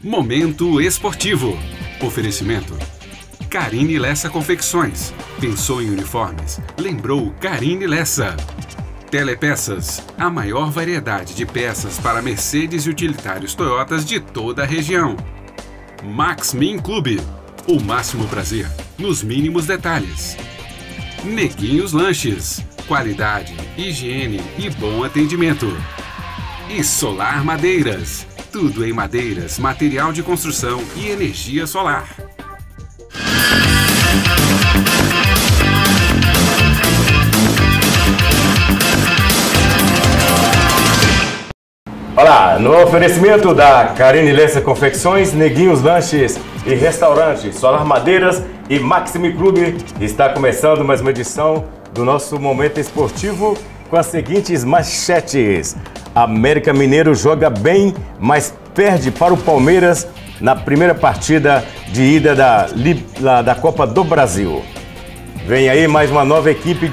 Momento Esportivo. Oferecimento. Carine Lessa Confecções. Pensou em uniformes? Lembrou Carine Lessa. Telepeças. A maior variedade de peças para Mercedes e utilitários Toyotas de toda a região. Max Min Clube. O máximo prazer nos mínimos detalhes. Neguinhos Lanches. Qualidade, higiene e bom atendimento. E Solar Madeiras. Tudo em madeiras, material de construção e energia solar. Olá, no oferecimento da Karine Lessa Confecções, Neguinhos Lanches e Restaurante, Solar Madeiras e Maxime Clube, está começando mais uma edição do nosso Momento Esportivo com as seguintes manchetes. América Mineiro joga bem, mas perde para o Palmeiras na primeira partida de ida da, da Copa do Brasil. Vem aí mais uma nova equipe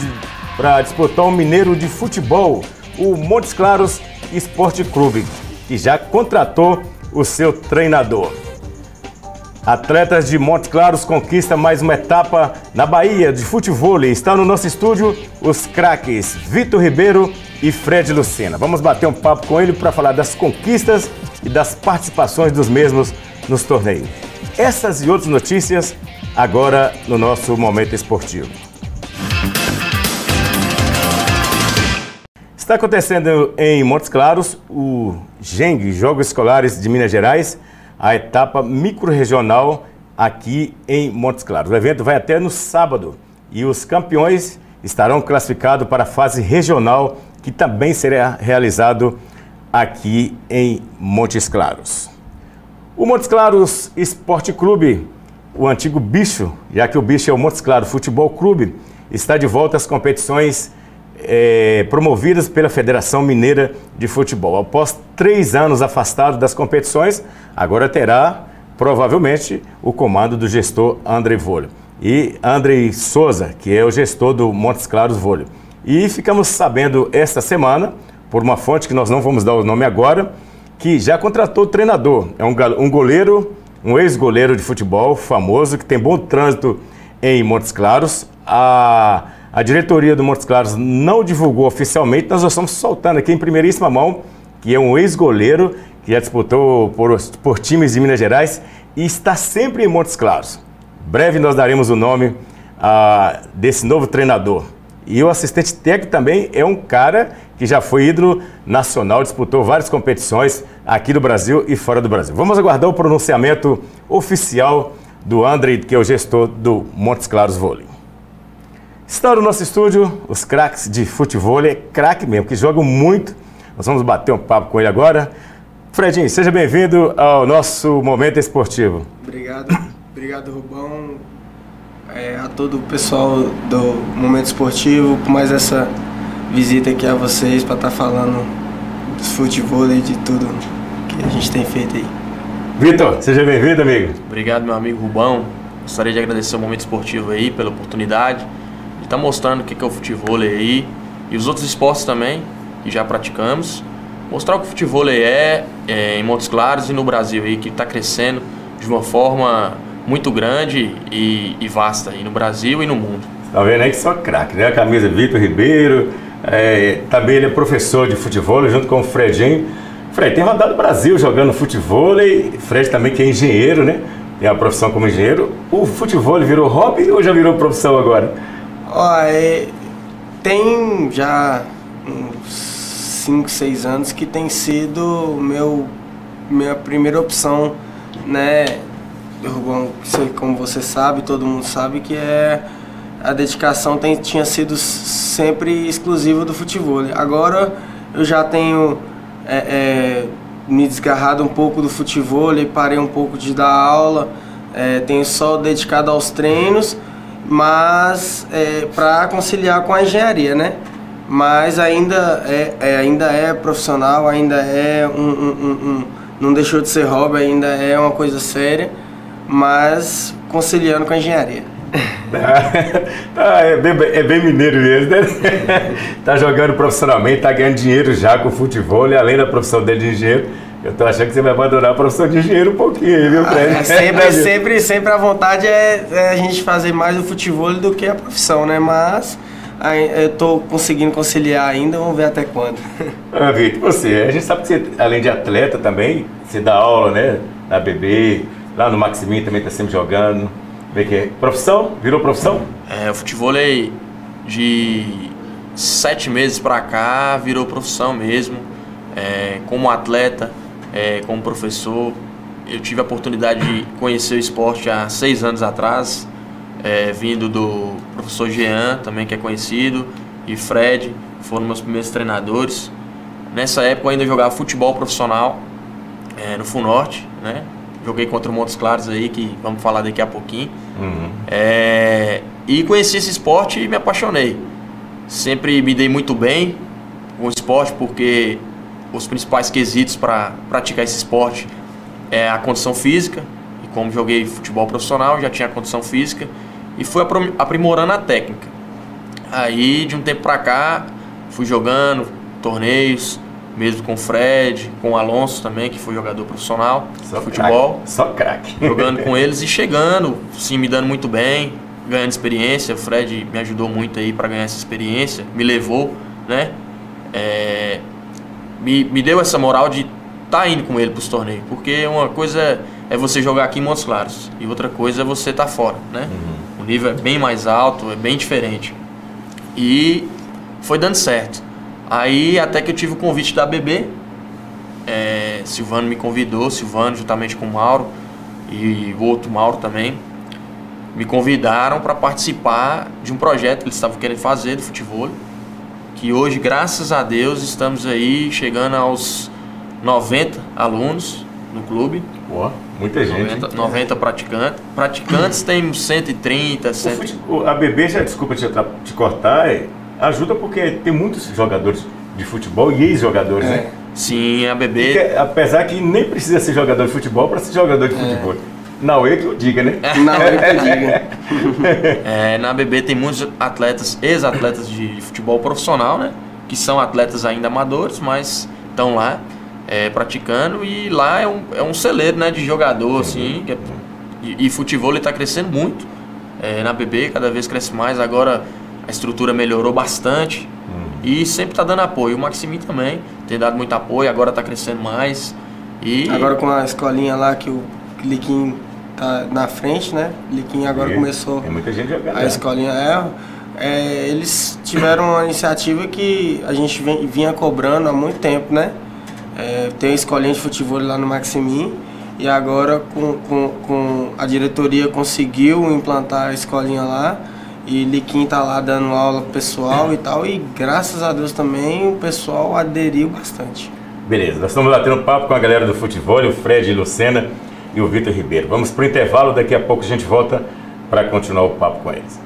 para disputar o Mineiro de Futebol, o Montes Claros Esporte Clube, que já contratou o seu treinador. Atletas de Montes Claros conquista mais uma etapa na Bahia de futebol. Está no nosso estúdio os craques Vitor Ribeiro e Fred Lucena. Vamos bater um papo com ele para falar das conquistas e das participações dos mesmos nos torneios. Essas e outras notícias agora no nosso momento esportivo. Está acontecendo em Montes Claros o GENG, Jogos Escolares de Minas Gerais, a etapa microrregional aqui em Montes Claros. O evento vai até no sábado e os campeões estarão classificados para a fase regional, que também será realizado aqui em Montes Claros. O Montes Claros Esporte Clube, o antigo Bicho, já que o Bicho é o Montes Claros Futebol Clube, está de volta às competições é, promovidas pela Federação Mineira de Futebol. Após três anos afastado das competições, agora terá provavelmente o comando do gestor André Vôlei. E André Souza, que é o gestor do Montes Claros Vôlei. E ficamos sabendo esta semana, por uma fonte que nós não vamos dar o nome agora, que já contratou o treinador. É um, um goleiro, um ex-goleiro de futebol famoso, que tem bom trânsito em Montes Claros. A a diretoria do Montes Claros não divulgou oficialmente, nós estamos soltando aqui em primeiríssima mão, que é um ex-goleiro que já disputou por, por times de Minas Gerais e está sempre em Montes Claros. Breve nós daremos o nome ah, desse novo treinador. E o assistente técnico também é um cara que já foi ídolo nacional, disputou várias competições aqui do Brasil e fora do Brasil. Vamos aguardar o pronunciamento oficial do André, que é o gestor do Montes Claros Vôlei. Está no nosso estúdio os craques de futebol, é craque mesmo, que jogam muito. Nós vamos bater um papo com ele agora. Fredinho, seja bem-vindo ao nosso Momento Esportivo. Obrigado, obrigado Rubão, é, a todo o pessoal do Momento Esportivo, por mais essa visita aqui a vocês para estar tá falando dos futebol e de tudo que a gente tem feito aí. Vitor, seja bem-vindo, amigo. Obrigado, meu amigo Rubão. Gostaria de agradecer o Momento Esportivo aí pela oportunidade está mostrando o que é o futebol aí e os outros esportes também que já praticamos. Mostrar o que o futebol é, é em Montes Claros e no Brasil aí, que está crescendo de uma forma muito grande e, e, vasta aí no Brasil e no mundo. Tá vendo aí que só craque, né? A camisa Vitor Ribeiro, é, também ele é professor de futebol junto com o Fredinho. Fred tem rodado o Brasil jogando futebol e Fred também que é engenheiro, né? Tem a profissão como engenheiro. O futebol virou hobby ou já virou profissão agora? Ó, é, tem já uns 5, 6 anos que tem sido meu minha primeira opção, né? Rubão, como você sabe, todo mundo sabe que é a dedicação tem, tinha sido sempre exclusiva do futebol. Agora eu já tenho é, é, me desgarrado um pouco do futebol, parei um pouco de dar aula, é, tenho só dedicado aos treinos mas é, para conciliar com a engenharia, né? Mas ainda é, é, ainda é profissional, ainda é um, um, um, um, não deixou de ser hobby, ainda é uma coisa séria, mas conciliando com a engenharia. ah, é, bem, é bem mineiro mesmo, né? tá jogando profissionalmente, tá ganhando dinheiro já com futebol, e além da profissão dele de engenheiro, Eu tô achando que você vai abandonar a profissão de engenheiro um pouquinho, viu, Fred? É, sempre, sempre, sempre a vontade é, é a gente fazer mais o futebol do que a profissão, né? Mas aí, eu tô conseguindo conciliar ainda, vamos ver até quando. Ah, Vitor, você, a gente sabe que você, além de atleta também, você dá aula, né? Na BB, lá no Maximinho também tá sempre jogando. Vê que é. Profissão? Virou profissão? É, o futebol de sete meses pra cá virou profissão mesmo. É, como atleta, é, como professor, eu tive a oportunidade de conhecer o esporte há seis anos atrás, é, vindo do professor Jean, também que é conhecido, e Fred, foram meus primeiros treinadores. Nessa época eu ainda jogava futebol profissional é, no Funorte, né? Joguei contra o Montes Claros aí, que vamos falar daqui a pouquinho. Uhum. É, e conheci esse esporte e me apaixonei. Sempre me dei muito bem com o esporte, porque os principais quesitos para praticar esse esporte é a condição física. E como joguei futebol profissional, já tinha condição física e fui aprimorando a técnica. Aí, de um tempo para cá, fui jogando torneios, mesmo com o Fred, com o Alonso também, que foi jogador profissional de futebol craque, Só craque. jogando com eles e chegando, sim, me dando muito bem, ganhando experiência. O Fred me ajudou muito aí para ganhar essa experiência, me levou, né? É, me, me deu essa moral de estar tá indo com ele para os torneios, porque uma coisa é você jogar aqui em Montes Claros e outra coisa é você estar tá fora, né? O nível é bem mais alto, é bem diferente. E foi dando certo. Aí até que eu tive o convite da BB, é, Silvano me convidou, Silvano juntamente com o Mauro e o outro Mauro também, me convidaram para participar de um projeto que eles estavam querendo fazer de futebol, que hoje, graças a Deus, estamos aí chegando aos 90 alunos no clube, Pô, muita gente. 90, 90 praticantes. Praticantes tem 130, O 100, fute- o- A BB, já desculpa te, te cortar, é, ajuda porque tem muitos jogadores de futebol e ex-jogadores, né? Sim, a BB Porque, apesar que nem precisa ser jogador de futebol para ser jogador de futebol. Não, eu que eu diga, né? Não, eu que diga. É, na BB tem muitos atletas, ex-atletas de futebol profissional, né? Que são atletas ainda amadores, mas estão lá é, praticando e lá é um, é um celeiro né, de jogador, assim. que é- e, e futebol está crescendo muito. É, na BB cada vez cresce mais, agora a estrutura melhorou bastante e sempre está dando apoio. O Maximin também tem dado muito apoio, agora está crescendo mais. E Agora com a escolinha lá que o Liquim tá na frente, né? Liquim agora E começou Tem muita gente jogando. a né? escolinha. É, é, eles tiveram uma iniciativa que a gente vinha cobrando há muito tempo, né? É, tem a escolinha de futebol lá no Maximin e agora com, com, com a diretoria conseguiu implantar a escolinha lá e Liquim tá lá dando aula pro pessoal e tal e graças a Deus também o pessoal aderiu bastante. Beleza, nós estamos batendo papo com a galera do futebol, o Fred Lucena e o Vitor Ribeiro. Vamos para o intervalo, daqui a pouco a gente volta para continuar o papo com eles.